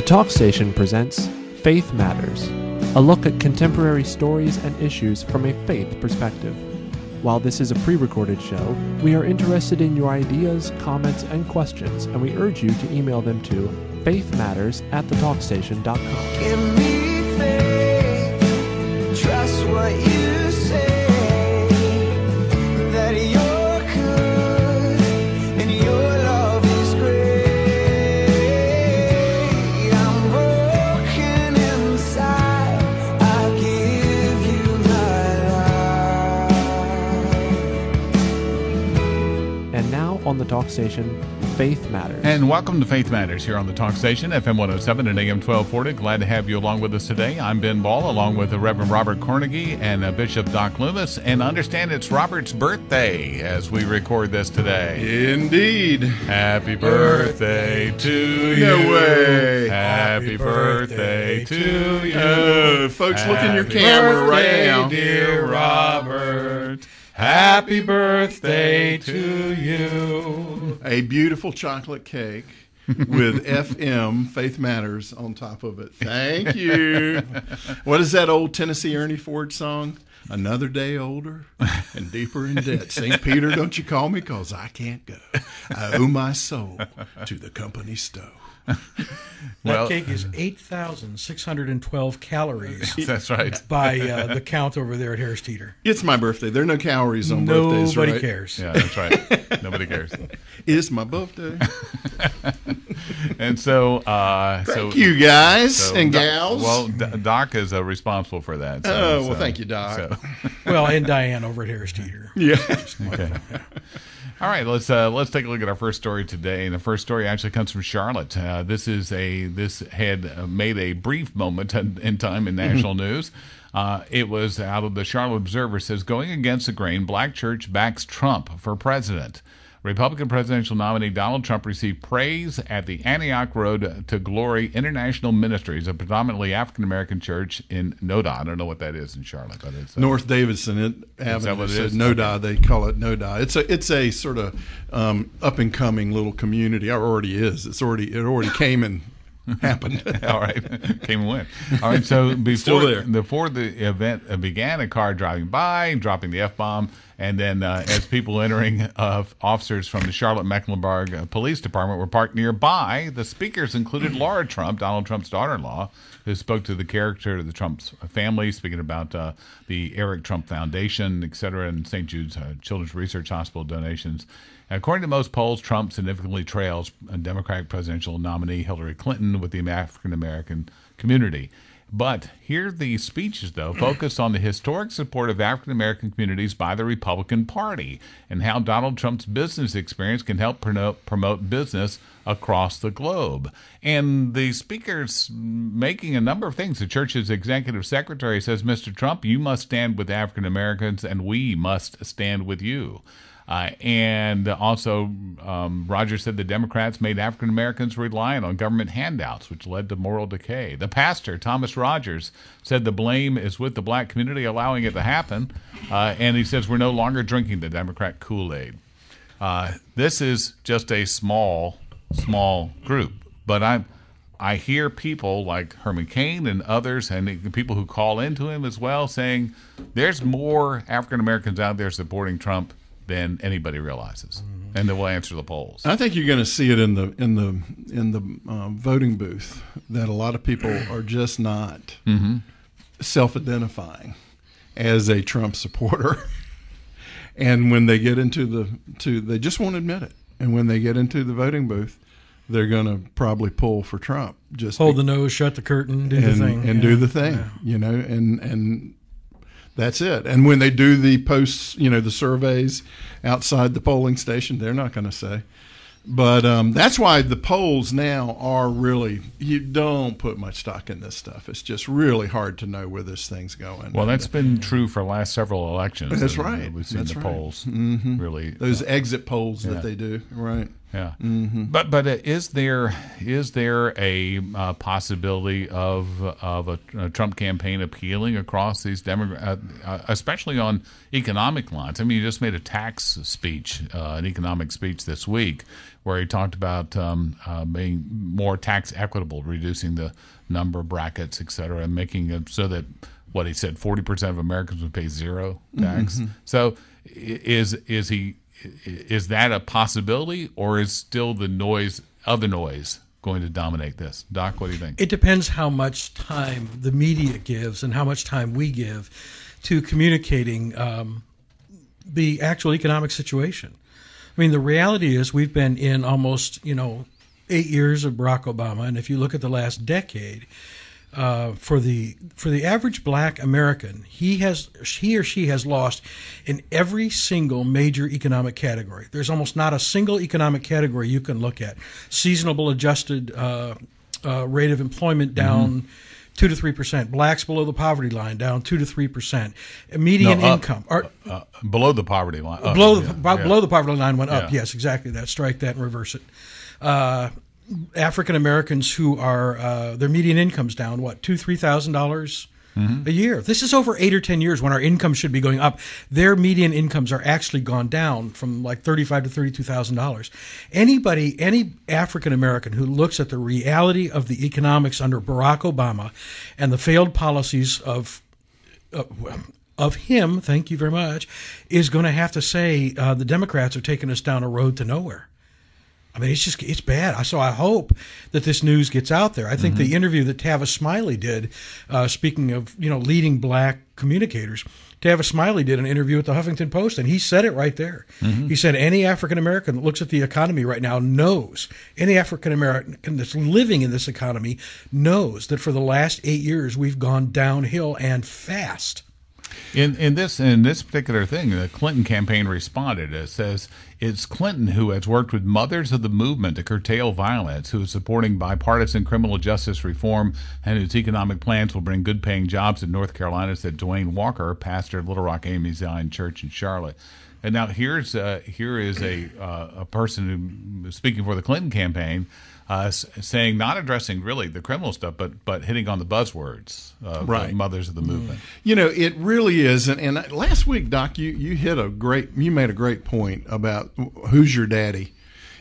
The Talk Station presents Faith Matters, a look at contemporary stories and issues from a faith perspective. While this is a pre recorded show, we are interested in your ideas, comments, and questions, and we urge you to email them to faithmatters at thetalkstation.com. on the Talk Station, Faith Matters. And welcome to Faith Matters here on the Talk Station, FM 107 and AM 1240. Glad to have you along with us today. I'm Ben Ball, along with the Reverend Robert Cornegy and uh, Bishop Doc Loomis. And understand it's Robert's birthday as we record this today. Indeed. Happy birthday to you. No way. Happy birthday to you. Uh, folks, look in your Happy camera right birthday, now. dear Robert. Happy birthday to you. A beautiful chocolate cake with FM Faith Matters on top of it. Thank you. what is that old Tennessee Ernie Ford song? Another day older and deeper in debt. St. Peter, don't you call me because I can't go. I owe my soul to the company store. That Well- cake is 8,612 calories That's right. by uh, the count over there at Harris Teeter. It's my birthday. There are no calories on birthdays, Nobody right? cares. Yeah, that's right. Nobody cares. It's my birthday. And so, uh, so you, guys so and Doc- gals. well, D- Doc is uh, responsible for that. So, Oh, well, so- thank you, Doc. so- Well, and Diane over at Harris Teeter. yeah. okay. All right, let's uh, let's take a look at our first story today. And the first story actually comes from Charlotte. Uh, this is a this had uh, made a brief moment in, in time in national news. Uh, it was out of the Charlotte Observer says going against the grain, Black Church backs Trump for president. Republican presidential nominee Donald Trump received praise at the Antioch Road to Glory International Ministries, a predominantly African American church in Noda. I don't know what that is in Charlotte, but it's uh, North Davidson it, Avenue. what it is? Noda, they call it Noda. It's a it's a sort of um, up and coming little community. Or already is. It's already it already came and happened. All right, came and went. All right, so before before the event began, a car driving by, dropping the f bomb, and then uh, as people entering, uh, officers from the Charlotte Mecklenburg uh, Police Department were parked nearby. The speakers included Laura Trump, Donald Trump's daughter-in-law, who spoke to the character of the Trump's family, speaking about uh, the Eric Trump Foundation, et cetera, and St. Jude's uh, Children's Research Hospital donations. According to most polls, Trump significantly trails a Democratic presidential nominee Hillary Clinton with the African American community. But here the speeches, though, focus on the historic support of African American communities by the Republican Party and how Donald Trump's business experience can help promote, promote business across the globe. And the speaker's making a number of things. The church's executive secretary says, Mr. Trump, you must stand with African Americans, and we must stand with you. Uh, and also, um, Rogers said the Democrats made African Americans reliant on government handouts, which led to moral decay. The pastor, Thomas Rogers, said the blame is with the black community allowing it to happen. Uh, and he says we're no longer drinking the Democrat Kool Aid. Uh, this is just a small, small group. But I'm. I hear people like Herman Cain and others, and people who call into him as well, saying there's more African Americans out there supporting Trump than anybody realizes, and they will answer the polls. I think you're going to see it in the in the in the um, voting booth that a lot of people are just not self-identifying as a Trump supporter, and when they get into the to they just won't admit it, and when they get into the voting booth, they're going to probably pull for Trump. Just Hold be- the nose, shut the curtain, do and, the thing. and yeah. do the thing, you know, and and that's it. And when they do the posts, you know, the surveys outside the polling station, they're not going to say. But um, that's why the polls now are really you don't put much stock in this stuff. It's just really hard to know where this thing's going. Well, that's been true for the last several elections. That's Uh, right. We've seen That's the right. polls really. those exit polls Yeah. that they do, right? Yeah, but but uh, is there is there a uh, possibility of of a, a Trump campaign appealing across these demogra- uh, uh, especially on economic lines? I mean, you just made a tax speech, uh, an economic speech this week, where he talked about um, uh, being more tax equitable, reducing the number of brackets, et cetera, and making it so that what he said, forty percent of Americans would pay zero tax. So, is is he is that a possibility, or is still the noise of the noise going to dominate this? Doc, what do you think? It depends how much time the media gives and how much time we give to communicating um, the actual economic situation. I mean, the reality is we've been in almost, you know, eight years of Barack Obama, and if you look at the last decade, uh, for the for the average Black American, he has he or she has lost in every single major economic category. There's almost not a single economic category you can look at. Seasonable adjusted uh, uh, rate of employment down. Two to three percent. Blacks below the poverty line down two to three percent. Median No, up. income, or Uh, below the poverty line. up, below the yeah, yeah. below the poverty line went up. Yeah. Yes, exactly that. Strike that and reverse it. African Americans who are uh, their median income's down what two three thousand dollars Mm-hmm. a year. This is over eight or ten years when our income should be going up. Their median incomes are actually gone down from like thirty five to thirty two thousand dollars. Anybody, any African American who looks at the reality of the economics under Barack Obama and the failed policies of uh, of him, thank you very much, is going to have to say uh, the Democrats are taking us down a road to nowhere. I mean, it's just it's bad. So I hope that this news gets out there. I think the interview that Tavis Smiley did, uh, speaking of you know leading black communicators, Tavis Smiley did an interview with the Huffington Post, and he said it right there. He said any African American that looks at the economy right now knows any African American that's living in this economy knows that for the last eight years we've gone downhill and fast. In in this in this particular thing, the Clinton campaign responded. It says it's Clinton who has worked with mothers of the movement to curtail violence, who is supporting bipartisan criminal justice reform, and whose economic plans will bring good-paying jobs in North Carolina. Said Dwayne Walker, pastor of Little Rock AME Zion Church in Charlotte. And now here's uh, here is a uh, a person who speaking for the Clinton campaign. Uh, saying not addressing really the criminal stuff, but but hitting on the buzzwords, uh, Right. the mothers of the movement. You know, it really is. And, and last week, Doc, you, you hit a great, you made a great point about who's your daddy,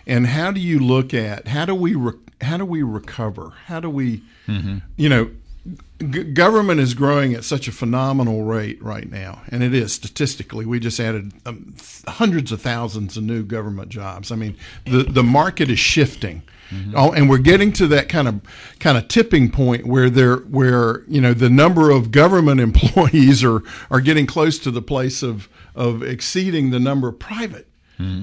and how do you look at how do we re, how do we recover? How do we, you know, g- government is growing at such a phenomenal rate right now, and it is statistically. We just added um, hundreds of thousands of new government jobs. I mean, the the market is shifting. Oh, and we're getting to that kind of kind of tipping point where there where you know the number of government employees are are getting close to the place of of exceeding the number of private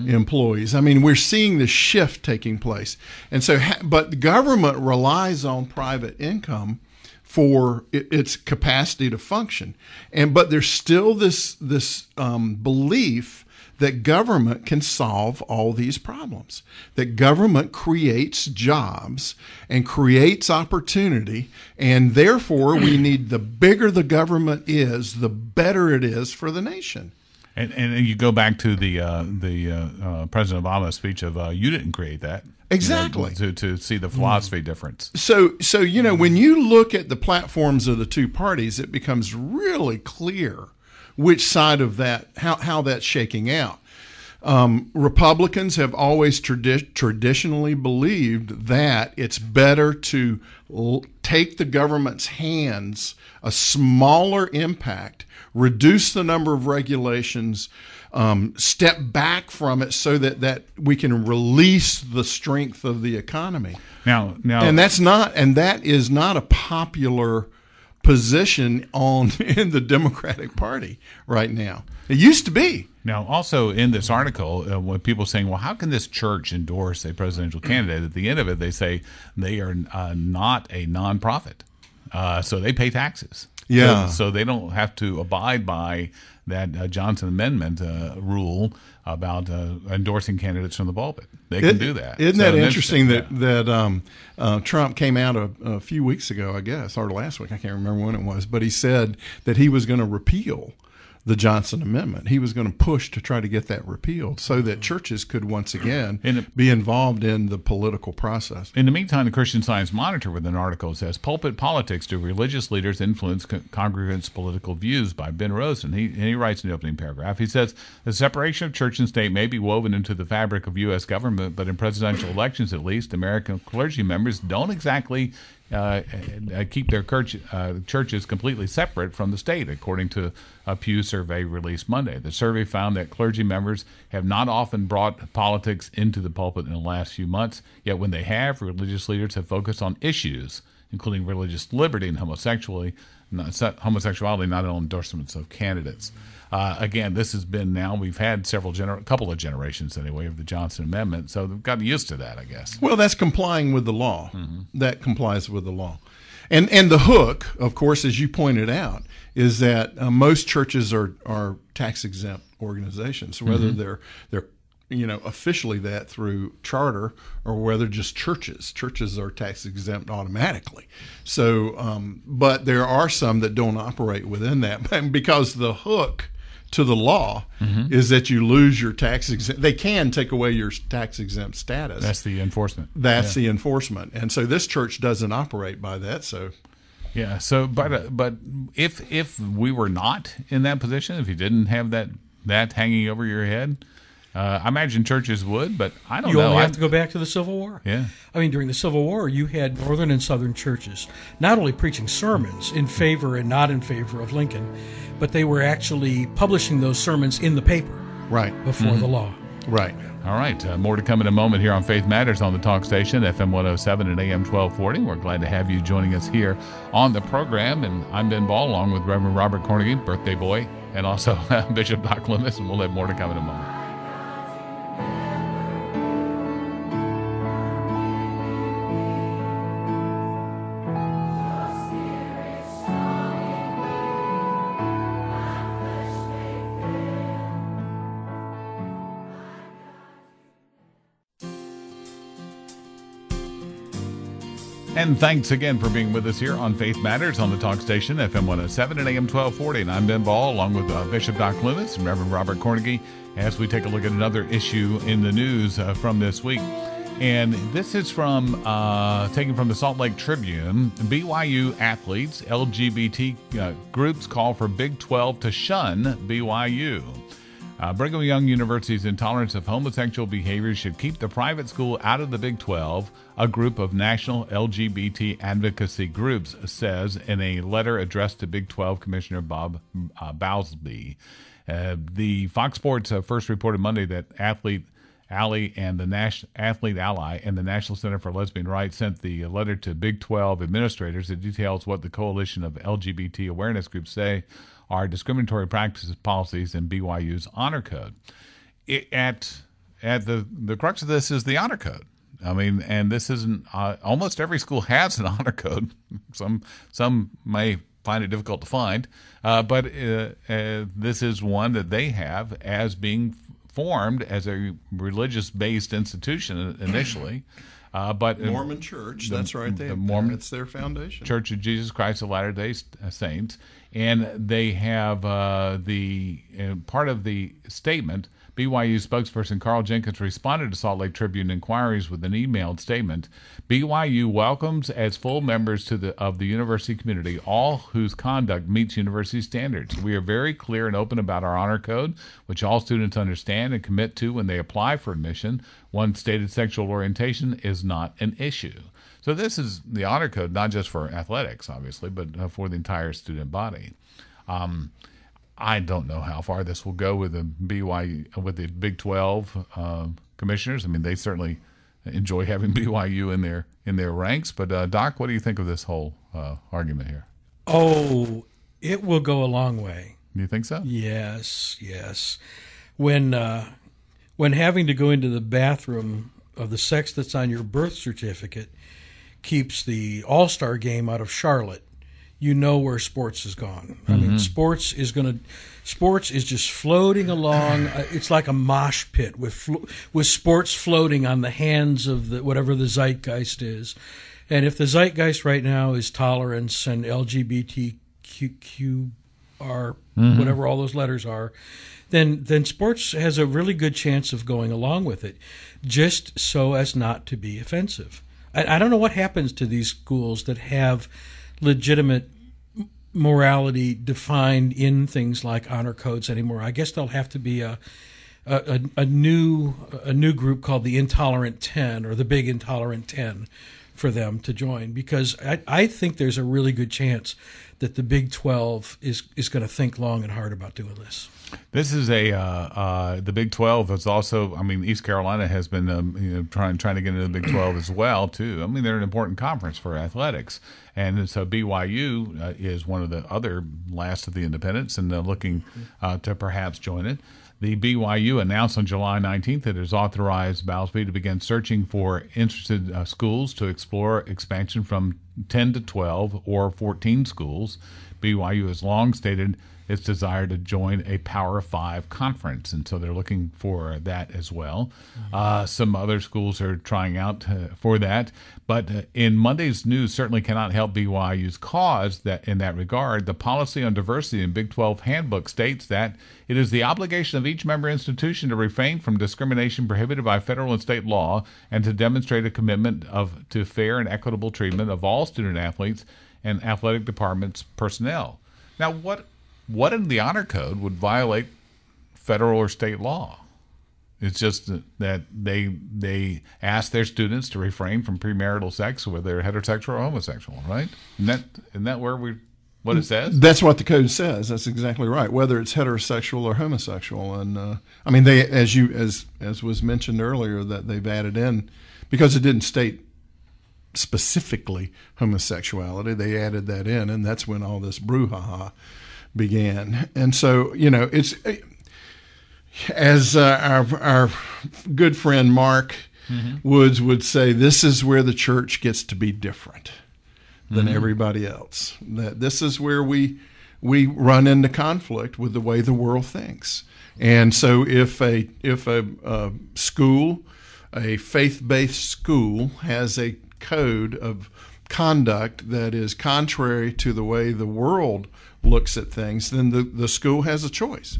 employees. I mean, we're seeing the shift taking place, and so ha- but the government relies on private income for its capacity to function, and but there's still this this um, belief that government can solve all these problems. That government creates jobs and creates opportunity, and therefore we need the bigger the government is, the better it is for the nation. And, and you go back to the uh, the uh, uh, President Obama speech of uh, you didn't create that Exactly. You know, to to see the philosophy difference. So, so you know, when you look at the platforms of the two parties, it becomes really clear which side of that how how that's shaking out. Um, Republicans have always tradi- traditionally believed that it's better to l- take the government's hands, a smaller impact, reduce the number of regulations, um, step back from it so that, that we can release the strength of the economy Now now and that's not and that is not a popular position on in the Democratic Party right now. It used to be. now also in this article, uh, when people saying, well, how can this church endorse a presidential candidate? At the end of it, they say they are uh, not a nonprofit, uh, so they pay taxes. Yeah. So, so they don't have to abide by that uh, Johnson Amendment uh, rule about uh, endorsing candidates from the pulpit. They can It- do that. Isn't So that it's- interesting that yeah. that um, uh, Trump came out a, a few weeks ago, I guess, or last week, I can't remember when it was, but he said that he was going to repeal the Johnson Amendment. He was going to push to try to get that repealed so that mm-hmm. churches could once again be involved in the political process. In the meantime, the Christian Science Monitor, with an article, says pulpit politics do religious leaders influence co- congregants' political views by Ben Rosen. He, and he writes in the opening paragraph. He says the separation of church and state may be woven into the fabric of U.S. government, but in presidential elections, at least, American clergy members don't exactly. Uh, keep their church, uh, churches completely separate from the state, according to a Pew survey released Monday. The survey found that clergy members have not often brought politics into the pulpit in the last few months, yet when they have, religious leaders have focused on issues, including religious liberty and homosexuality, not, homosexuality, not on endorsements of candidates. Uh, again, this has been now we've had several gener- couple of generations anyway of the Johnson Amendment, so they've gotten used to that, I guess. Well, that's complying with the law. That complies with the law. And and the hook, of course, as you pointed out, is that uh, most churches are are tax exempt organizations, whether they're they're you know officially that through charter or whether just churches. Churches are tax exempt automatically. So, um, but there are some that don't operate within that because the hook to the law is that you lose your tax exempt. They can take away your tax exempt status. That's the enforcement. That's the enforcement, and so this church doesn't operate by that. So Yeah. So, but uh, but if if we were not in that position, if you didn't have that that hanging over your head, uh, I imagine churches would. But I don't You know. only I- have to go back to the Civil War. Yeah. I mean, during the Civil War, you had northern and southern churches not only preaching sermons in favor and not in favor of Lincoln, but they were actually publishing those sermons in the paper right, before the law. right. All right. Uh, more to come in a moment here on Faith Matters on the talk station, FM 107 and AM 1240. We're glad to have you joining us here on the program. And I'm Ben Ball, along with Reverend Robert Cornegy, birthday boy, and also Bishop Doc Loomis. And we'll have more to come in a moment. And thanks again for being with us here on Faith Matters on the talk station, FM 107 and AM 1240. And I'm Ben Ball, along with uh, Bishop Doc Loomis and Reverend Robert Cornegy, as we take a look at another issue in the news uh, from this week. And this is from uh, taken from the Salt Lake Tribune. BYU athletes, LGBT uh, groups call for Big 12 to shun BYU. Uh, Brigham Young University's intolerance of homosexual behavior should keep the private school out of the Big 12, a group of national LGBT advocacy groups says in a letter addressed to Big 12 Commissioner Bob uh, Bowlesby. Uh, the Fox Sports uh, first reported Monday that athlete Ally and the National Athlete Ally and the National Center for Lesbian Rights sent the letter to Big 12 administrators that details what the coalition of LGBT awareness groups say are discriminatory practices policies in BYU's honor code. It, at at the the crux of this is the honor code. I mean, and this isn't uh, almost every school has an honor code. some some may find it difficult to find, uh, but uh, uh, this is one that they have as being formed as a religious based institution initially. Uh, but Mormon Church. that's right. They the have, Mormon- It's their foundation. Church of Jesus Christ of Latter Day Saints, and they have uh, the uh, part of the statement. BYU spokesperson Carri Jenkins responded to Salt Lake Tribune inquiries with an emailed statement. BYU welcomes as full members to the of the university community all whose conduct meets university standards. We are very clear and open about our honor code, which all students understand and commit to when they apply for admission. One stated sexual orientation is not an issue. So this is the honor code, not just for athletics, obviously, but uh, for the entire student body. Um, I don't know how far this will go with the BYU with the Big Twelve uh, commissioners. I mean, they certainly enjoy having BYU in their in their ranks. But uh, Doc, what do you think of this whole uh, argument here? Oh, it will go a long way. Do you think so? Yes, yes. When uh, when having to go into the bathroom of the sex that's on your birth certificate keeps the All Star game out of Charlotte, you know where sports has gone. I mean, sports is going to sports is just floating along. Uh, It's like a mosh pit with with sports floating on the hands of the whatever the zeitgeist is. And if the zeitgeist right now is tolerance and LGBTQ R, whatever all those letters are, then then sports has a really good chance of going along with it, just so as not to be offensive. I, I don't know what happens to these schools that have legitimate morality defined in things like honor codes anymore. I guess there'll have to be a a, a, a new a new group called the Intolerant Ten or the Big Intolerant Ten for them to join because I, I think there's a really good chance that the Big Twelve is is going to think long and hard about doing this. This is a uh, uh, the Big Twelve is also. I mean, East Carolina has been um, you know trying trying to get into the Big Twelve as well too. I mean, they're an important conference for athletics, and so BYU uh, is one of the other last of the independents, and they're looking uh, to perhaps join it. The BYU announced on July 19th that it has authorized Bowlesby to begin searching for interested uh, schools to explore expansion from 10 to 12 or 14 schools. BYU has long stated its desire to join a Power Five conference, and so they're looking for that as well. Uh, some other schools are trying out uh, for that, but uh, in Monday's news, certainly cannot help BYU's cause. That in that regard, the policy on diversity in Big 12 handbook states that it is the obligation of each member institution to refrain from discrimination prohibited by federal and state law, and to demonstrate a commitment of to fair and equitable treatment of all student athletes and athletic departments personnel. Now, what what in the honor code would violate federal or state law? It's just that they they ask their students to refrain from premarital sex, whether they're heterosexual or homosexual, right? Isn't that isn't that where we what it says? That's what the code says. That's exactly right. Whether it's heterosexual or homosexual, and uh, I mean, they as you as as was mentioned earlier that they've added in because it didn't state specifically homosexuality. They added that in, and that's when all this brouhaha began. And so, you know, it's as uh, our our good friend Mark Woods would say, this is where the church gets to be different than everybody else. That this is where we we run into conflict with the way the world thinks. And so, if a if a, a school, a faith based school, has a code of conduct that is contrary to the way the world looks at things, then the, the school has a choice.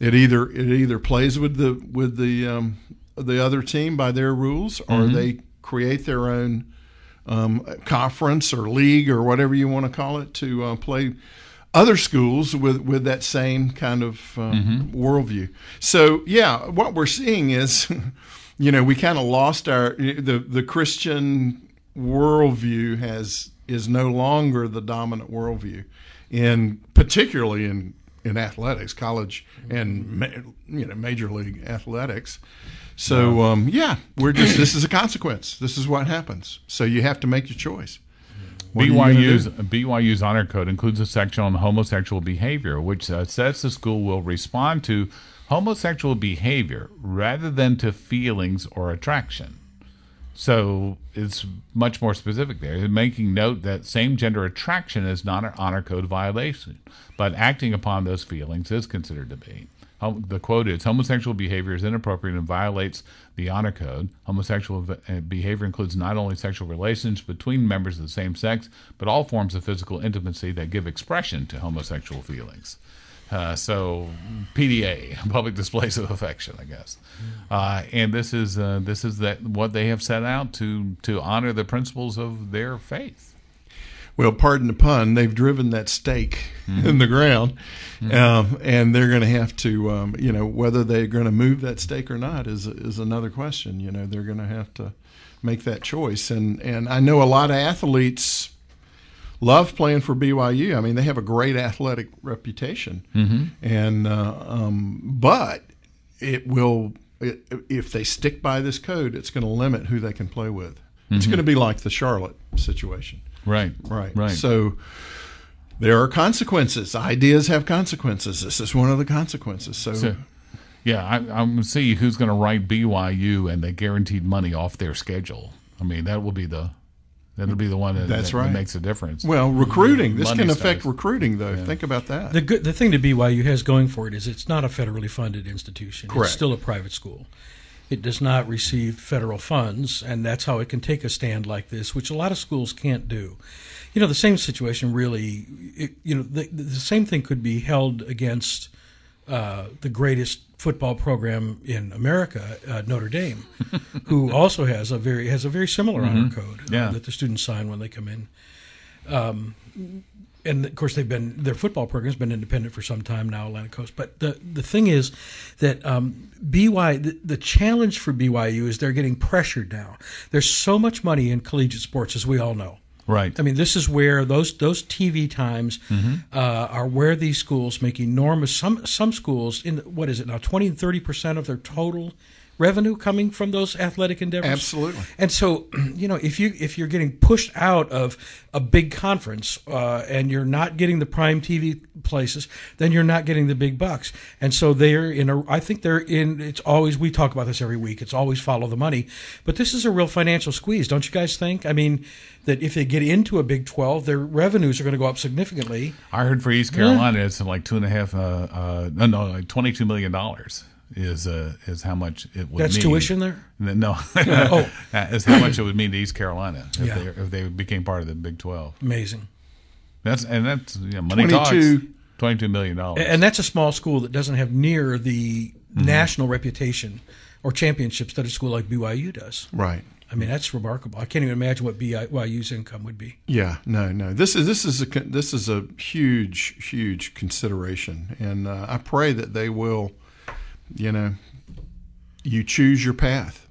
It either it either plays with the with the um, the other team by their rules, or they create their own um, conference or league or whatever you want to call it to uh, play other schools with with that same kind of um, worldview. So yeah, what we're seeing is, you know, we kind of lost our the the Christian worldview has is no longer the dominant worldview, in particularly in in athletics, college and ma- you know major league athletics. So um, yeah, we're just this is a consequence. This is what happens. So you have to make your choice. What you gonna BYU's? BYU's honor code includes a section on homosexual behavior, which uh, says the school will respond to homosexual behavior rather than to feelings or attraction. So it's much more specific there, making note that same gender attraction is not an honor code violation, but acting upon those feelings is considered to be. The quote is homosexual behavior is inappropriate and violates the honor code. Homosexual uh, behavior includes not only sexual relations between members of the same sex, but all forms of physical intimacy that give expression to homosexual feelings. Uh, so PDA, public displays of affection, I guess. Uh, and this is uh, this is that what they have set out to to honor the principles of their faith. Well, pardon the pun, they've driven that stake in the ground, um, and they're going to have to, um, you know, whether they're going to move that stake or not is is another question. You know, they're going to have to make that choice, and and I know a lot of athletes love playing for BYU. I mean, they have a great athletic reputation, and uh, um, but it will it, if they stick by this code, it's going to limit who they can play with. It's going to be like the Charlotte situation. Right. Right. Right. So there are consequences. Ideas have consequences. This is one of the consequences. So, So, yeah, I, I'm going to see who's going to write BYU and the guaranteed money off their schedule. I mean, that will be the that'll be the one that, That's that right. makes a difference. well, recruiting. This Money can affect status. recruiting, though. Think about that. The good, the thing that BYU has going for it is it's not a federally funded institution. Correct. It's still a private school, It does not receive federal funds, and that's how it can take a stand like this, which a lot of schools can't do. You know, the same situation really, it, you know, the, the same thing could be held against uh, the greatest football program in America, uh, Notre Dame, who also has a very has a very similar honor code uh, that the students sign when they come in. Um, and of course, they've been their football program's been independent for some time now, Atlantic Coast. But the the thing is that um, BY the, the challenge for BYU is they're getting pressured now. There's so much money in collegiate sports, as we all know. Right. I mean, this is where those those TV times uh, are where these schools make enormous. Some some schools in what is it now? Twenty and thirty percent of their total revenue coming from those athletic endeavors. Absolutely. And so, you know, if you if you're getting pushed out of a big conference uh, and you're not getting the prime TV places, then you're not getting the big bucks. And so they're in a. I think they're in. It's always we talk about this every week. It's always follow the money, but this is a real financial squeeze, don't you guys think? I mean, that if they get into a Big Twelve, their revenues are going to go up significantly. I heard for East Carolina, it's like two and a half. Uh, uh, no, no, like twenty-two million dollars is uh, is how much it would. That's mean. tuition there. No, Oh. is how much it would mean to East Carolina if Yeah. they if they became part of the Big Twelve. Amazing. That's and that's you know, money 22 talks. Twenty-two million dollars. And that's a small school that doesn't have near the national reputation or championships that a school like BYU does. Right. I mean, that's remarkable. I can't even imagine what BYU's income would be. Yeah, no, no. This is this is a this is a huge, huge consideration, and uh, I pray that they will, you know, you choose your path,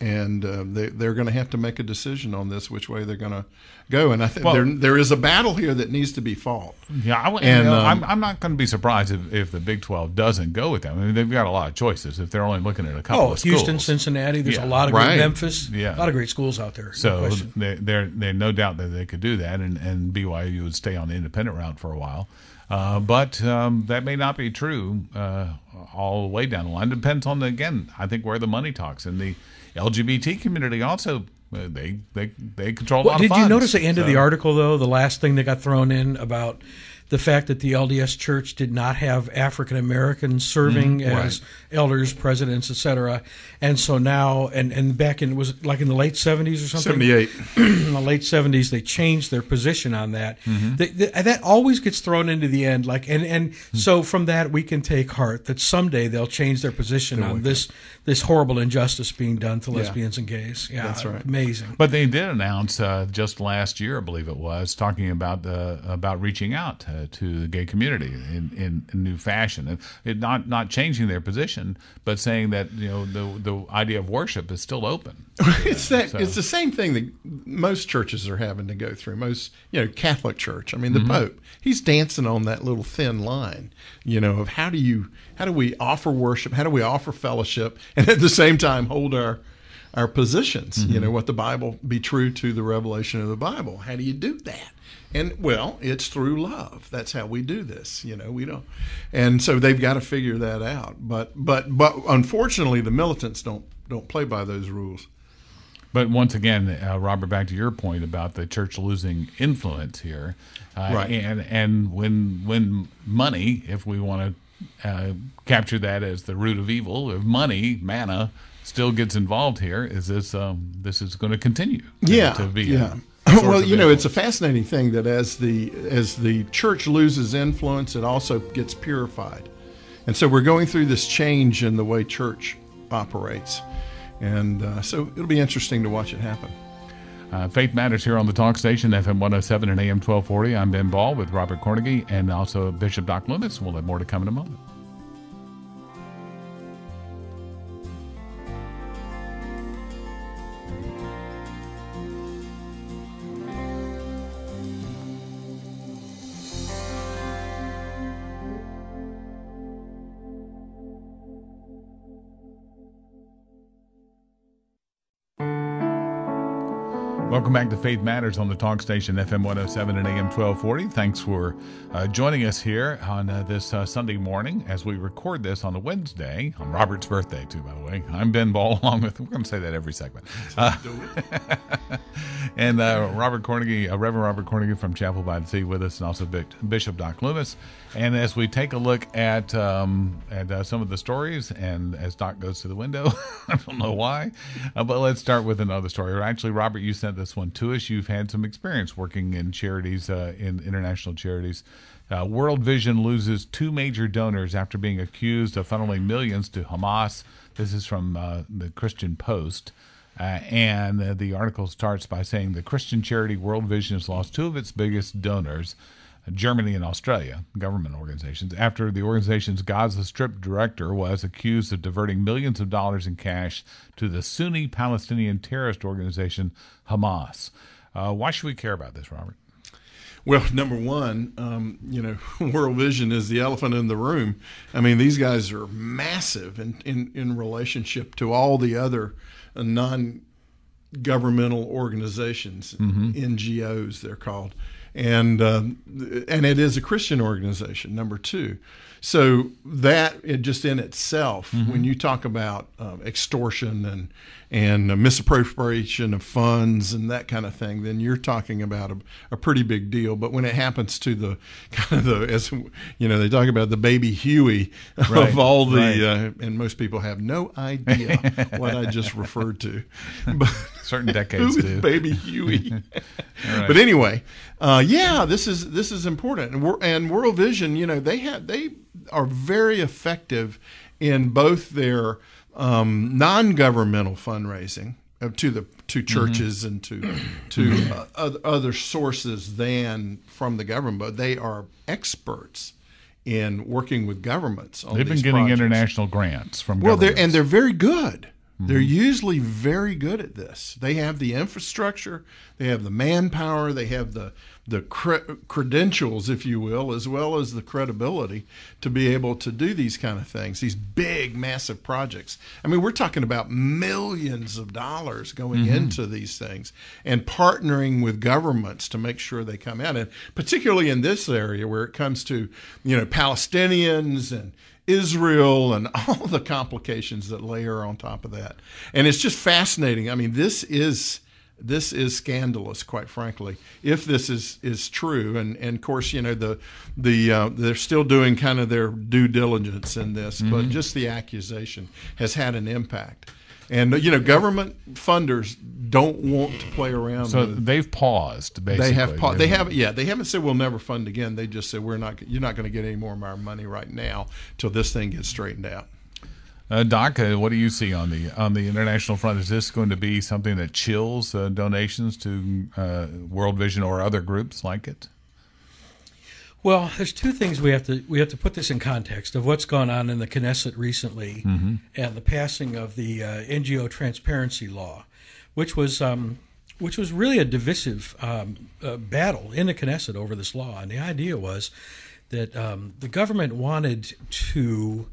and uh, they they're going to have to make a decision on this, which way they're going to go. And I think Well- there there is a battle here that needs to be fought. Yeah, I, would- And, you know, um, I'm, I'm not going to be surprised if, if the Big 12 doesn't go with them. I mean, they've got a lot of choices if they're only looking at a couple Oh, of Houston. Cincinnati. There's Yeah. a lot of Right. great Memphis. Yeah. a lot of great schools out there. No So question. they, they're they're no doubt that they could do that, and, and BYU would stay on the independent route for a while. Uh, but um, that may not be true uh, all the way down the line. Depends on the again. I think where the money talks, and the LGBT community also uh, they they they control a Well, lot did of funds. you notice the end of the article though? The last thing that got thrown in about the fact that the LDS Church did not have African Americans serving Mm-hmm. as elders, presidents, etc. And so now, and and back in was it like in the late seventies or something. Seventy eight. in the late seventies, they changed their position on that. Mm-hmm. Th- th- that always gets thrown into the end, like and and Hmm. so from that we can take heart that someday they'll change their position on this this horrible injustice being done to lesbians and gays. Yeah, That's right. Amazing. But they did announce uh, just last year, I believe it was, talking about uh, about reaching out uh, to the gay community in, in, in new fashion, and it not not changing their position, but saying that you know the the idea of worship is still open. it's that so- it's the same thing that most churches are having to go through. Most you know Catholic Church. I mean Mm-hmm. the Pope. He's dancing on that little thin line. You know of how do you how do we offer worship? How do we offer fellowship and at the same time hold our our positions? Mm-hmm. You know what the Bible be true to the revelation of the Bible. How do you do that? And well, it's through love. That's how we do this. You know, we don't. And so they've got to figure that out. But but but unfortunately, the militants don't don't play by those rules. But once again, uh, Robert, back to your point about the church losing influence here, uh, Right. And and when when money, if we want to uh, capture that as the root of evil, if money, manna, still gets involved here, is this um, this is going to continue? to- yeah, to be. yeah. well, you know, it's a fascinating thing that as the as the church loses influence, it also gets purified, and so we're going through this change in the way church operates, and uh, so it'll be interesting to watch it happen. Uh, Faith Matters here on the talk station, FM 107 and AM 1240. I'm Ben Ball with Robert Cornegy and also Bishop Doc Loomis. We'll have more to come in a moment. Welcome back to Faith Matters on the Talk Station, FM 107 and AM 1240. Thanks for uh, joining us here on uh, this uh, Sunday morning as we record this on a Wednesday, on Robert's birthday, too, by the way. I'm Ben Ball, along with, we're going to say that every segment. Uh, and uh, Robert Cornegy, uh, Reverend Robert Cornegy from Chapel by the Sea, with us, and also Bishop Doc Loomis. And as we take a look at um, at uh, some of the stories, and as Doc goes to the window, I don't know why, uh, but let's start with another story. Actually, Robert, you sent this one to us. You've had some experience working in charities, uh, in international charities. Uh, World Vision loses two major donors after being accused of funneling millions to Hamas. This is from uh, the Christian Post. Uh, and the article starts by saying the Christian charity World Vision has lost two of its biggest donors, Germany and Australia, government organizations, after the organization's Gaza Strip director was accused of diverting millions of dollars in cash to the Sunni Palestinian terrorist organization Hamas. Uh, why should we care about this, Robert? Well, number one, um, you know, World Vision is the elephant in the room. I mean, these guys are massive in, in, in relationship to all the other non governmental organizations, NGOs, they're called. And um, and it is a Christian organization. Number two, so that it just in itself, when you talk about um, extortion and and misappropriation of funds and that kind of thing, then you're talking about a, a pretty big deal. But when it happens to the kind of the as you know they talk about the baby Huey Right, of all the right. uh, and most people have no idea what I just referred to, but Certain decades who do. baby Huey? right. But anyway, uh, yeah, this is this is important, and, Wor- and World Vision, you know, they have they are very effective in both their um, non-governmental fundraising uh, to the to churches and to to uh, oth- other sources than from the government, but they are experts in working with governments. On They've been getting projects. international grants from Well, they're, and they're very good. They're usually very good at this. They have the infrastructure, they have the manpower, they have the the cre- credentials, if you will, as well as the credibility to be able to do these kind of things. These big, massive projects. I mean, we're talking about millions of dollars going mm-hmm. into these things and partnering with governments to make sure they come out. And particularly in this area where it comes to, you know, Palestinians and Israel and all the complications that layer on top of that. And it's just fascinating. I mean, this is this is scandalous, quite frankly, if this is is true. And and of course, you know the the uh, they're still doing kind of their due diligence in this, but just the accusation has had an impact. And you know, government funders don't want to play around. so with, they've paused. Basically, they have pa- they have yeah they haven't said we'll never fund again. They just said we're not you're not going to get any more of our money right now till this thing gets straightened out. Uh, Doc, uh, what do you see on the on the international front? Is this going to be something that chills uh, donations to uh, World Vision or other groups like it? Well, there's two things we have to we have to put this in context of what's gone on in the Knesset recently and the passing of the uh, NGO transparency law, which was um, which was really a divisive um, uh, battle in the Knesset over this law. And the idea was that um, the government wanted to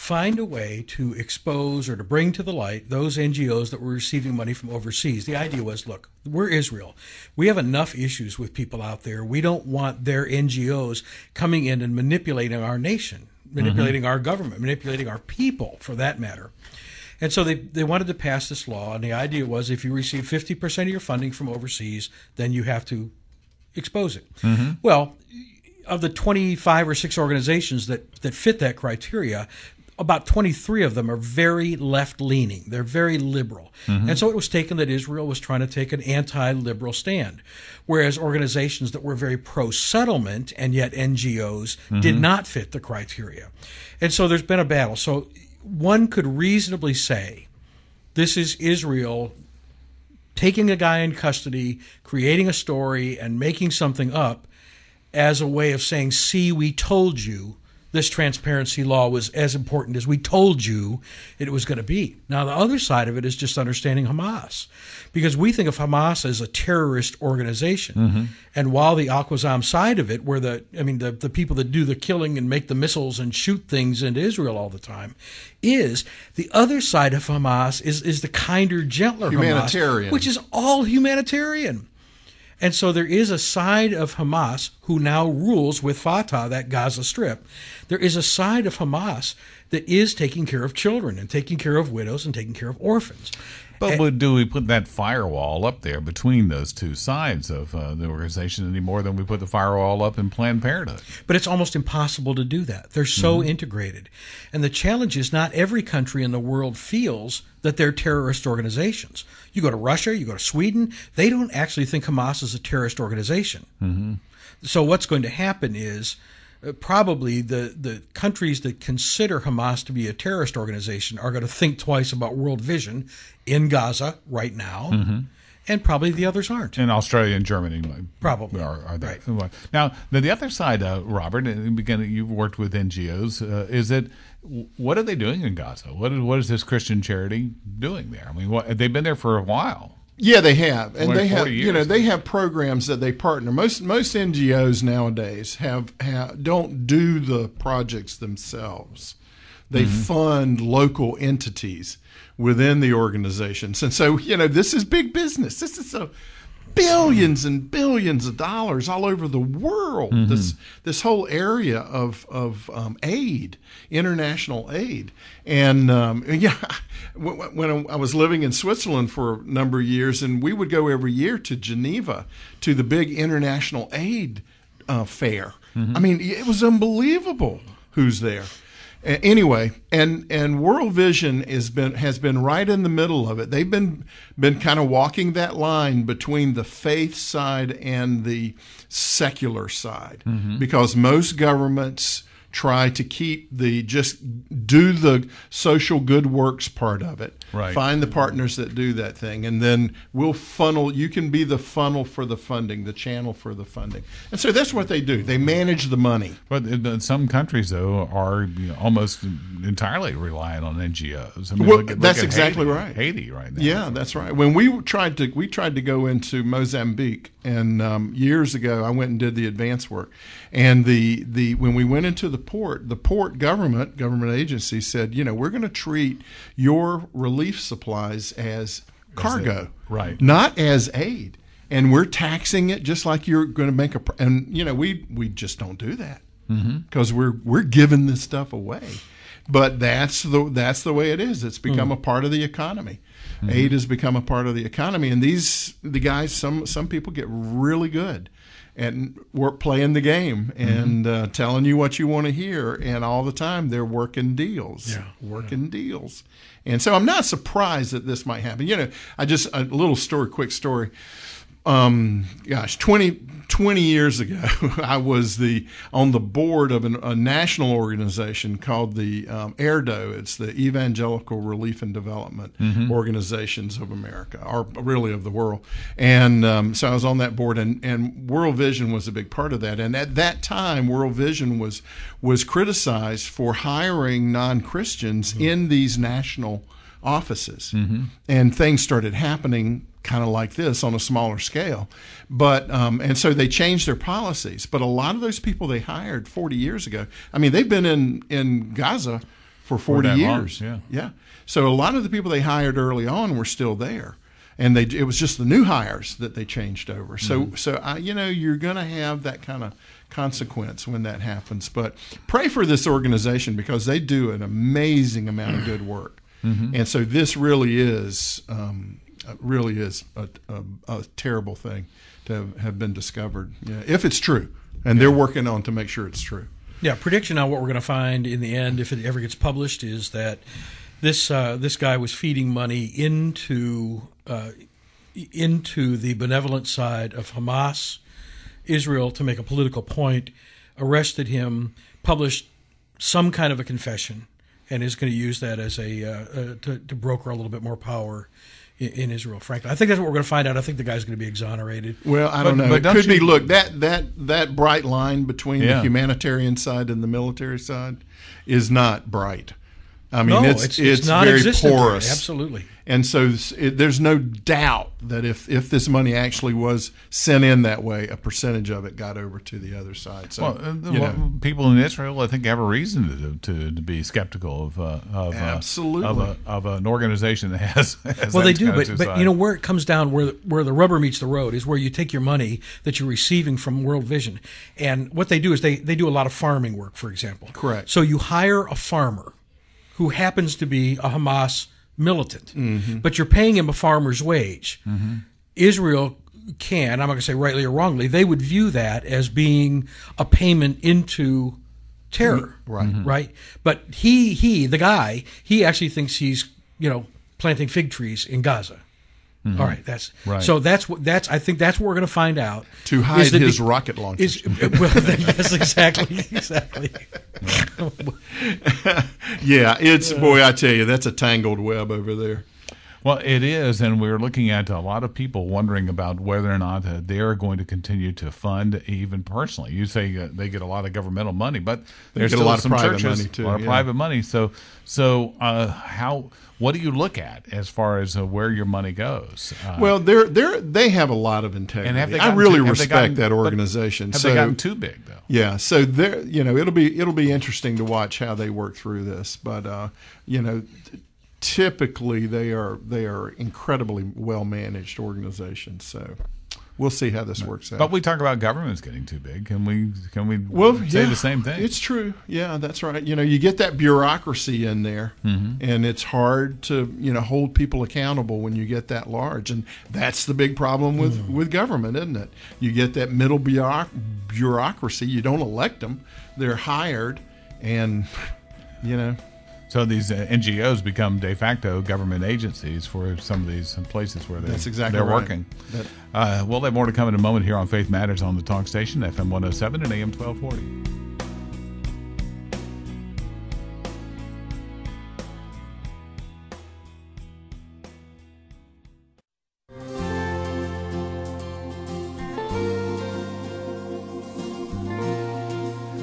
find a way to expose or to bring to the light those NGOs that were receiving money from overseas. The idea was look, we're Israel. We have enough issues with people out there. We don't want their NGOs coming in and manipulating our nation, mm-hmm. manipulating our government, manipulating our people for that matter. And so they, they wanted to pass this law, and the idea was if you receive 50% of your funding from overseas, then you have to expose it. Mm-hmm. Well, of the 25 or 6 organizations that, that fit that criteria, about 23 of them are very left leaning. They're very liberal. Mm-hmm. And so it was taken that Israel was trying to take an anti liberal stand. Whereas organizations that were very pro settlement and yet NGOs mm-hmm. did not fit the criteria. And so there's been a battle. So one could reasonably say this is Israel taking a guy in custody, creating a story, and making something up as a way of saying, see, we told you this transparency law was as important as we told you it was going to be. Now, the other side of it is just understanding Hamas, because we think of Hamas as a terrorist organization. Mm-hmm. And while the Al Qassam side of it, where the, I mean, the, the people that do the killing and make the missiles and shoot things into Israel all the time, is the other side of Hamas is, is the kinder, gentler Humanitarian. Hamas, which is all humanitarian. And so there is a side of Hamas who now rules with Fatah, that Gaza Strip. There is a side of Hamas that is taking care of children and taking care of widows and taking care of orphans. But eh, would- do we put that firewall up there between those two sides of uh, the organization any more than we put the firewall up in Planned Parenthood? But it's almost impossible to do that. They're so mm-hmm. integrated. And the challenge is not every country in the world feels that they're terrorist organizations. You go to Russia, you go to Sweden, they don't actually think Hamas is a terrorist organization. Mm-hmm. So what's going to happen is probably the, the countries that consider Hamas to be a terrorist organization are going to think twice about World Vision in Gaza right now, and probably the others aren't. And Australia and Germany Probably. are, are there. Now, the, the other side, uh, Robert, and again, you've worked with NGOs. Uh, is that what are they doing in Gaza? What is, what is this Christian charity doing there? I mean, what, they've been there for a while. Yeah, they have, and Like they have 40 you know they have programs that they partner. Most most NGOs nowadays have, have don't do the projects themselves. They Mm-hmm. fund local entities within the organizations, and so you know this is big business. This is so billions and billions of dollars all over the world. Mm-hmm. This this whole area of of um, aid, international aid, and um, yeah, when, I was living in Switzerland for a number of years, and we would go every year to Geneva to the big international aid uh, fair. I mean, it was unbelievable who's there. Anyway, and and World Vision has been has been right in the middle of it. They've been been kind of walking that line between the faith side and the secular side, mm-hmm. because most governments try to keep the just do the social good works part of it. Right. Find the partners that do that thing, and then we'll funnel. You can be the funnel for the funding, the channel for the funding, and so that's what they do. They manage the money. But uh, some countries, though, are you know, almost entirely reliant on NGOs. I mean, Well, look look that's at exactly Haiti- right. Haiti right now. Yeah, that's right. When we tried to we tried to go into Mozambique, and um, years ago, I went and did the advance work, and the the when we went into the port, the port government government agency said, you know, we're going to treat your relief supplies as cargo, right. not as aid, and we're taxing it just like you're going to make a. And you know, we we just don't do that mm-hmm. because we're we're giving this stuff away. But that's the that's the way it is. It's become hmm. a part of the economy. Mm-hmm. Aid has become a part of the economy, and these the guys. Some some people get really good and work playing the game and uh, telling you what you want to hear, and all the time they're working deals, Yeah. working deals. And so I'm not surprised that this might happen. You know, I just a little story, quick story um, gosh, 20, 20 years ago, I was the on the board of an, a national organization called the um, ERDO. It's the Evangelical Relief and Development Organizations of America, or really of the world. And um, so I was on that board, and, and World Vision was a big part of that. And at that time, World Vision was was criticized for hiring non Christians in these national offices. And things started happening kind of like this on a smaller scale. But, um, and so they changed their policies. But a lot of those people they hired 40 years ago, I mean, they've been in, in Gaza for 40 that long, years. yeah. Yeah. So a lot of the people they hired early on were still there. And they, it was just the new hires that they changed over. So, so I, you know, you're going to have that kind of consequence when that happens. But pray for this organization because they do an amazing amount of good work. And so this really is, um, really is a, a, a terrible thing to have, have been discovered. Yeah, if it's true, and they're working on to make sure it's true. Yeah, prediction on what we're going to find in the end, if it ever gets published, is that this uh, this guy was feeding money into uh, into the benevolent side of Hamas, Israel, to make a political point. Arrested him, published some kind of a confession, and is going to use that as a uh, uh, to, to broker a little bit more power in, Israel. Frankly, I think that's what we're going to find out. I think the guy's going to be exonerated. Well, I don't But- know. but it don't could be. Look, that that that bright line between Yeah. the humanitarian side and the military side is not bright. I mean, no, it's it's, it's, it's very existent. there. porous. Absolutely. And so it, there's no doubt that if, if this money actually was sent in that way, a percentage of it got over to the other side. So, Well, uh, you well, know, people in Israel, I think, have a reason to to, to be skeptical of uh, of, uh, Absolutely. of, a, of an organization that has. has Well, that they do, but, but you know where it comes down, where the, where the rubber meets the road, is where you take your money that you're receiving from World Vision, and what they do is they they do a lot of farming work, for example. Correct. So you hire a farmer, who happens to be a Hamas militant, Mm-hmm. but you're paying him a farmer's wage. Israel can, I'm not going to say rightly or wrongly, they would view that as being a payment into terror, Right. Mhm. Right. But he, he, the guy, he actually thinks he's, you know, planting fig trees in Gaza. Mm-hmm. All right, that's Right. So that's what that's. I think that's what we're going to find out To is hide that his be- rocket launchers. Is, well, yes, exactly, exactly. Yeah, it's boy, I tell you, that's a tangled web over there. Well, it is, and we're looking at a lot of people wondering about whether or not uh, they're going to continue to fund even personally. You say uh, they get a lot of governmental money, but there's get a still lot of some private churches, money, too, a lot of yeah. private money. So, so uh, how? What do you look at as far as uh, where your money goes? Uh, Well, they're they're they have a lot of integrity. and have they I really too- they respect gotten- that organization. Have so they gotten too big though? yeah, so there, you know, it'll be it'll be interesting to watch how they work through this. But uh, you know, typically they are they are incredibly well managed organizations. So we'll see how this works out. But we talk about governments getting too big. Can we? Can we? well, say yeah, the same thing. It's true. Yeah, that's right. You know, you get that bureaucracy in there, Mm-hmm. and it's hard to you know hold people accountable when you get that large, and that's the big problem with Mm. with government, isn't it? You get that middle bureaucracy. You don't elect them; they're hired, and you know. So these uh, NGOs become de facto government agencies for some of these places where they, That's exactly they're right. working. That- Uh, we'll have more to come in a moment here on Faith Matters on the Talk Station, FM 107 and AM 1240.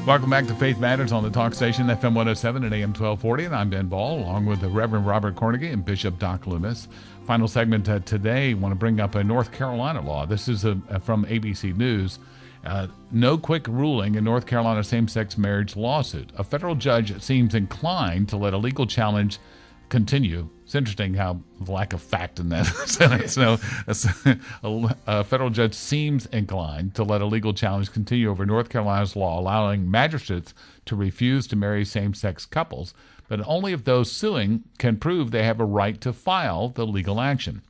Welcome back to Faith Matters on the Talk Station, FM 107 and AM 1240. And I'm Ben Ball, along with the Reverend Robert Cornegy and Bishop Doc Loomis. Final segment uh, today, want to bring up a North Carolina law. This is a, a- from ABC News. Uh, no quick ruling in North Carolina same sex marriage lawsuit. A federal judge seems inclined to let a legal challenge continue. It's interesting how lack of fact in that sentence. No, a, a federal judge seems inclined to let a legal challenge continue over North Carolina's law allowing magistrates to refuse to marry same-sex couples, but only if those suing can prove they have a right to file the legal action.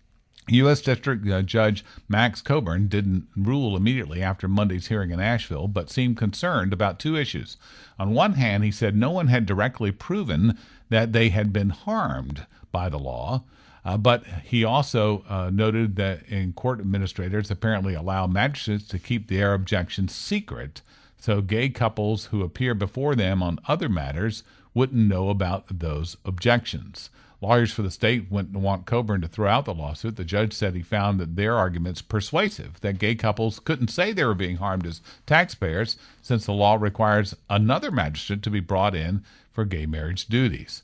U.S. District uh, Judge Max Cogburn didn't rule immediately after Monday's hearing in Asheville, but seemed concerned about two issues. On one hand, he said no one had directly proven that they had been harmed by the law, uh, but he also uh, noted that in court administrators apparently allow magistrates to keep their objections secret, so gay couples who appear before them on other matters wouldn't know about those objections. Lawyers for the state went to want Cogburn to throw out the lawsuit. The judge said he found that their arguments persuasive, that gay couples couldn't say they were being harmed as taxpayers since the law requires another magistrate to be brought in for gay marriage duties.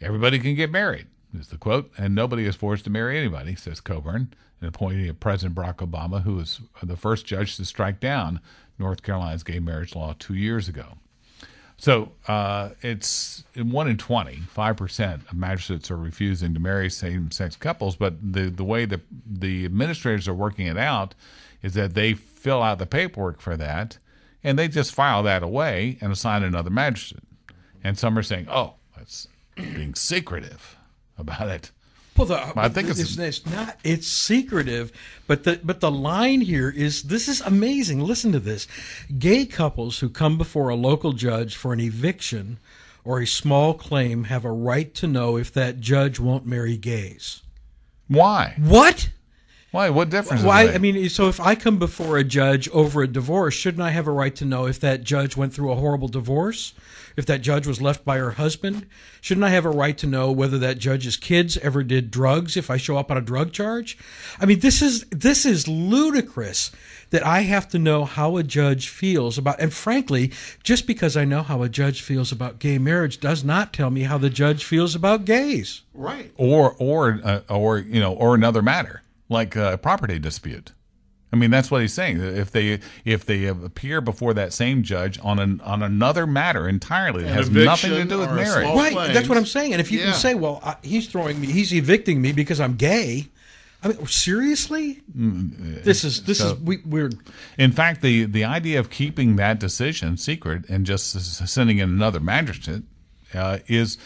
Everybody can get married, is the quote, and nobody is forced to marry anybody, says Cogburn, an appointee of President Barack Obama, who was the first judge to strike down North Carolina's gay marriage law two years ago. So uh, it's one in 20, 5% of magistrates are refusing to marry same sex couples. But the, the way the, the administrators are working it out is that they fill out the paperwork for that and they just file that away and assign another magistrate. And some are saying, oh, that's being secretive about it. Well, the, I think it's- it's, it's not. It's secretive, but the but the line here is this is amazing. Listen to this: gay couples who come before a local judge for an eviction or a small claim have a right to know if that judge won't marry gays. Why? What? Why? What difference? Why? I mean, so if I come before a judge over a divorce, shouldn't I have a right to know if that judge went through a horrible divorce? If that judge was left by her husband, shouldn't I have a right to know whether that judge's kids ever did drugs if I show up on a drug charge? I mean, this is this is ludicrous that I have to know how a judge feels about and frankly, just because I know how a judge feels about gay marriage does not tell me how the judge feels about gays. Right. or or uh, or you know or another matter like a property dispute i mean that's what he's saying if they if they appear before that same judge on an on another matter entirely that has nothing to do with marriage Right, claims. that's what I'm saying. And if you Yeah. can say, "Well, I, he's throwing me, he's evicting me because I'm gay," I mean, seriously, this is this so- is we, we're in fact the the idea of keeping that decision secret and just sending in another magistrate uh, is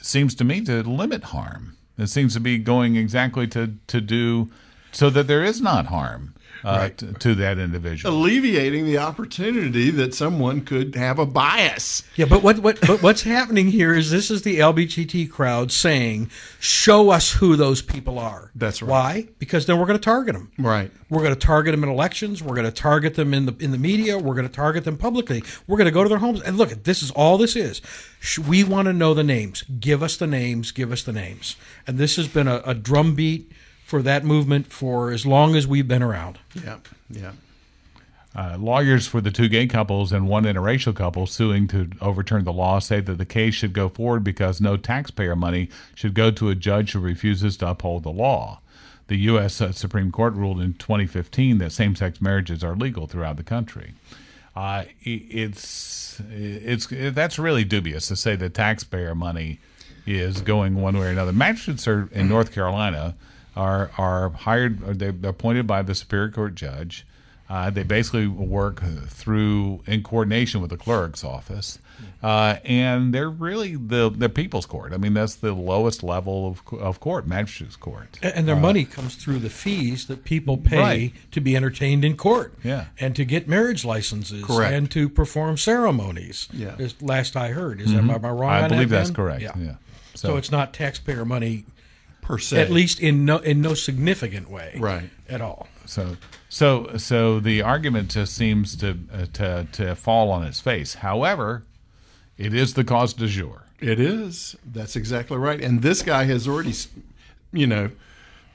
seems to me to limit harm. It seems to be going exactly to to do so that there is not harm uh, to, to that individual. Alleviating the opportunity that someone could have a bias. Yeah, but what, what but what's happening here is this is the LBGT crowd saying, "Show us who those people are." That's right. Why? Because then we're going to target them. Right. We're going to target them in elections. We're going to target them in the in the media. We're going to target them publicly. We're going to go to their homes and look. At this is all this is. We want to know the names. Give us the names. Give us the names. And this has been a, a drumbeat for that movement for as long as we've been around. Yeah. Yeah. Uh, lawyers for the two gay couples and one interracial couple suing to overturn the law say that the case should go forward because no taxpayer money should go to a judge who refuses to uphold the law. The U.S. uh, Supreme Court ruled in 2015 that same-sex marriages are legal throughout the country. Uh, i- it's it's that's really dubious to say that taxpayer money is going one way or another. Magistrates are in North Carolina are are hired. Or they, they're appointed by the Superior Court judge. Uh, they basically work through in coordination with the clerk's office, uh, and they're really the the people's court. I mean, that's the lowest level of of court, magistrates court. A- And their money comes through the fees that people pay Right. to be entertained in court. Yeah. And to get marriage licenses. Correct. And to perform ceremonies. Yeah. Last I heard. Is that am I wrong? Mm-hmm. I on believe that, that's Ben? correct. Yeah. Yeah. So, it's not taxpayer money, Per se. at least in no in no significant way. Right. At all. So, so, so the argument just seems to uh, to to fall on its face. However, it is the cause du jour. It is. That's exactly right. And this guy has already, you know,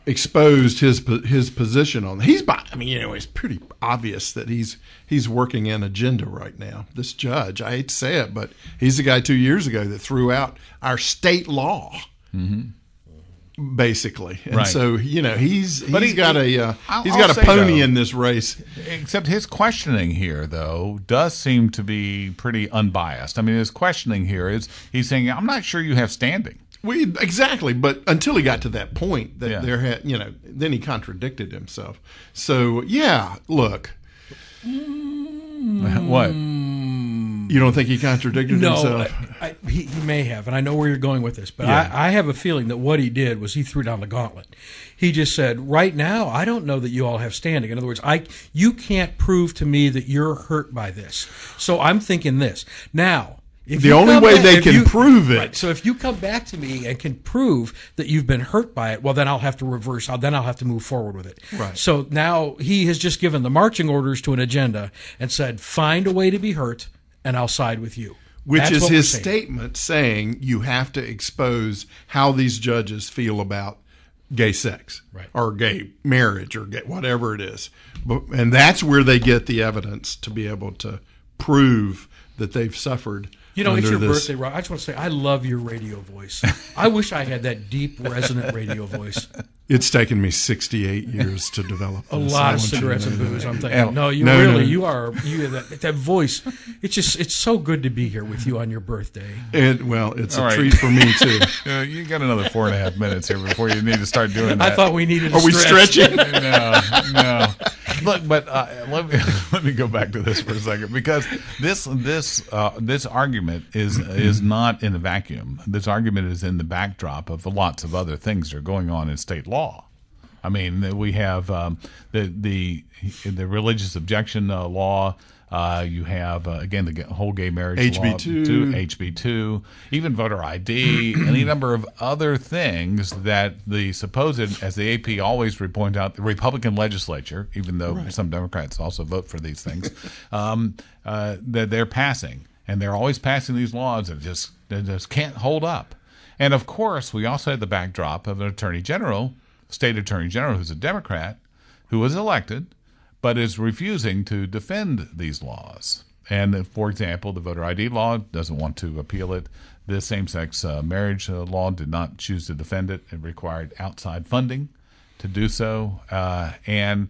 exposed his his position on. He's. by- I mean, you know, it's pretty obvious that he's he's working an agenda right now. This judge. I hate to say it, but he's the guy two years ago that threw out our state law. Basically, and Right. so you know he's he's But he- got he- a uh, I'll- he's I'll got a pony though- in this race. Except his questioning here, though, does seem to be pretty unbiased. I mean, his questioning here is he's saying, "I'm not sure you have standing." We exactly, but until he got to that point, that Yeah. there had you know, then he contradicted himself. So yeah, look, What? You don't think he contradicted No, himself? I, I, he, he may have, and I know where you're going with this, but I, I have a feeling that what he did was he threw down the gauntlet. He just said, "Right now, I don't know that you all have standing. In other words, I you can't prove to me that you're hurt by this. So I'm thinking this now." If The only way back- they can you- prove it- Right, so if you come back to me and can prove that you've been hurt by it, well, then I'll have to reverse. I'll, then I'll have to move forward with it. Right. So now he has just given the marching orders to an agenda and said, "Find a way to be hurt, and I'll side with you." Which That's is his statement saying you have to expose how these judges feel about gay sex Right. or gay marriage or gay, whatever it is. And that's where they get the evidence to be able to prove that they've suffered. You know, it's your this. birthday, Rob. I just want to say I love your radio voice. I wish I had that deep, resonant radio voice. It's taken me 68 years to develop. A lot of want you to cigarettes and booze. I'm thinking, Yeah. no, you No, really, no. you are. You that, that voice. It's just, it's so good to be here with you on your birthday. And well, it's All a right. treat for me too. Uh, you got another four and a half minutes here before you need to start doing that. I thought we needed. Are we stretch. stretching? no, no. Look, but uh, let me let me go back to this for a second because this this uh, this argument is is not in a vacuum. This argument is in the backdrop of lots of other things that are going on in state law. I mean, we have um, the the the religious objection uh, law. Uh, you have uh, again the whole gay marriage law, HB2. HB two, even voter ID, any number of other things that the supposed, as the AP always point out, the Republican legislature, even though some Democrats also vote for these things, um, uh, that they're passing, and they're always passing these laws that just that just can't hold up. And of course, we also had the backdrop of an attorney general, state attorney general, who's a Democrat, who was elected, but is refusing to defend these laws. And for example, the voter ID law doesn't want to appeal it. The same sex uh, marriage uh, law did not choose to defend it. It required outside funding to do so. Uh, and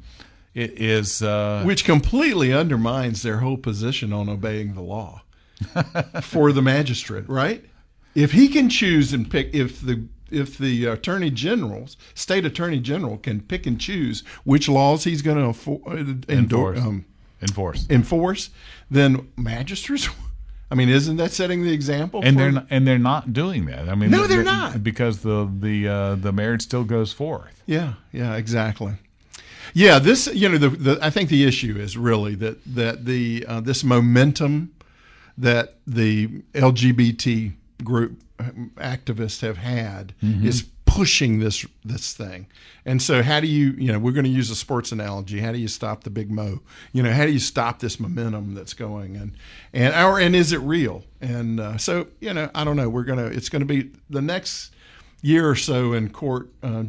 it is. Uh, which completely undermines their whole position on obeying the law for the magistrate, right? If he can choose and pick, if the if the attorney general, state attorney general, can pick and choose which laws he's going to enforce. um, enforce. enforce, then magistrates. I mean, isn't that setting the example? and they're not, and they're not doing that. I mean, No, they're not. because the the uh, the marriage still goes forth. Yeah, yeah, exactly. Yeah, this you know the, the I think the issue is really that that the uh, this momentum that the LGBT group activists have had is pushing this this thing. And so how do you you know we're going to use a sports analogy. How do you stop the big mo? You know how do you stop this momentum that's going and and our and is it real? And uh, so you know I don't know. We're gonna it's going to be the next year or so in court uh,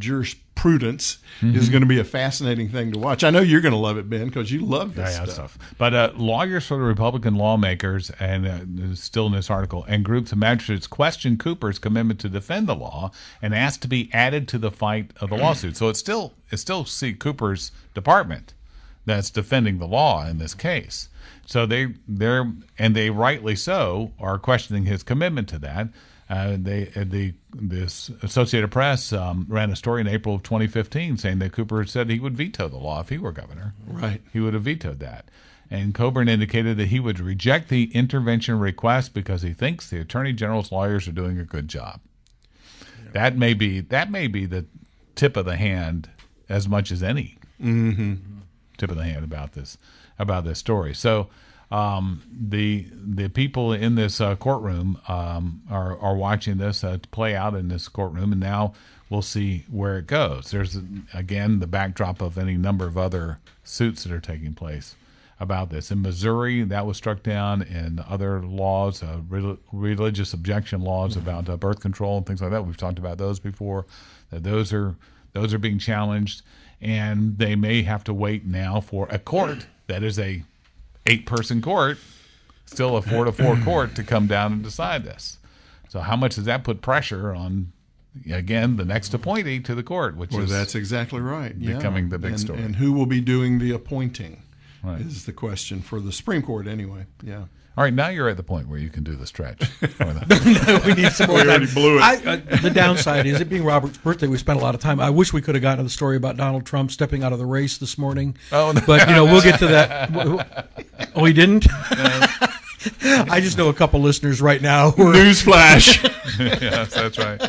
jurisprudence is going to be a fascinating thing to watch. I know you're going to love it, Ben, because you love this Yeah, stuff. stuff. But uh, lawyers for the Republican lawmakers, and uh, still in this article, and groups of magistrates question Cooper's commitment to defend the law and asked to be added to the fight of the lawsuit. So it's still it's still see Cooper's department that's defending the law in this case. So they they're and they rightly so are questioning his commitment to that. Uh, they uh, the this Associated Press um, ran a story in April of 2015 saying that Cooper said he would veto the law if he were governor Right. he would have vetoed that. And Cogburn indicated that he would reject the intervention request because he thinks the attorney general's lawyers are doing a good job. That may be that may be the tip of the hand as much as any tip of the hand about this about this story. So um, the the people in this uh, courtroom um, are are watching this uh, play out in this courtroom, and now we'll see where it goes. There's again the backdrop of any number of other suits that are taking place about this. In Missouri, that was struck down, and other laws, uh, rel- religious objection laws about uh, birth control and things like that. We've talked about those before. That those are those are being challenged, and they may have to wait now for a court that is a eight person court, still a four to four court to come down and decide this. So how much does that put pressure on? Again, the next mm. appointee to the court, which Well, is that's exactly right. Yeah. becoming the big and, story. And who will be doing the appointing Right. is the question for the Supreme Court, anyway. Yeah. All right. Now you're at the point where you can do the stretch. for the- we need some more We time. already blew it. I, uh, the downside is it being Robert's birthday. We spent a lot of time. I wish we could have gotten to the story about Donald Trump stepping out of the race this morning. Oh, no. but you know we'll get to that. Oh, he didn't. I just know a couple listeners right now who are Newsflash. yes, that's right.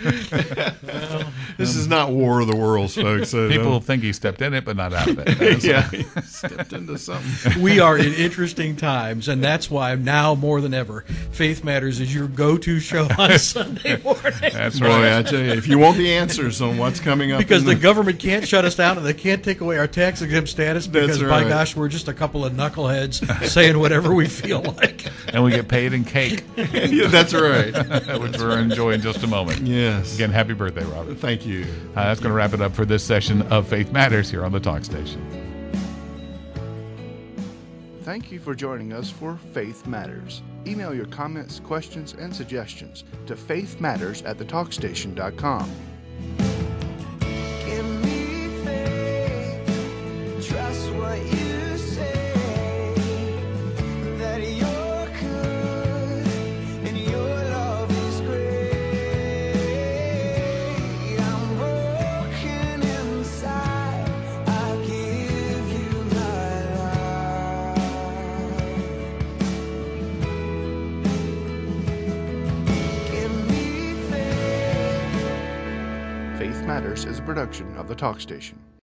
this is not War of the Worlds, folks. So People don't- think he stepped in it, but not out of it. yeah, stepped into something. we are in interesting times, and that's why now more than ever, Faith Matters is your go-to show on Sunday morning. That's Boy, right. I tell you, if you want the answers on what's coming up, Because in the government can't shut us down and they can't take away our tax exempt status because, That's by gosh, we're just a couple of knuckleheads saying whatever we feel like. And we get paid in cake, yeah, that's right. which we're enjoying just a moment. Yes. Again, happy birthday, Robert. Thank you. Uh, that's going to wrap it up for this session of Faith Matters here on the Talk Station. Thank you for joining us for Faith Matters. Email your comments, questions, and suggestions to faithmatters at thetalkstation.com. Give me faith, trust what you Matters is a production of the Talk Station.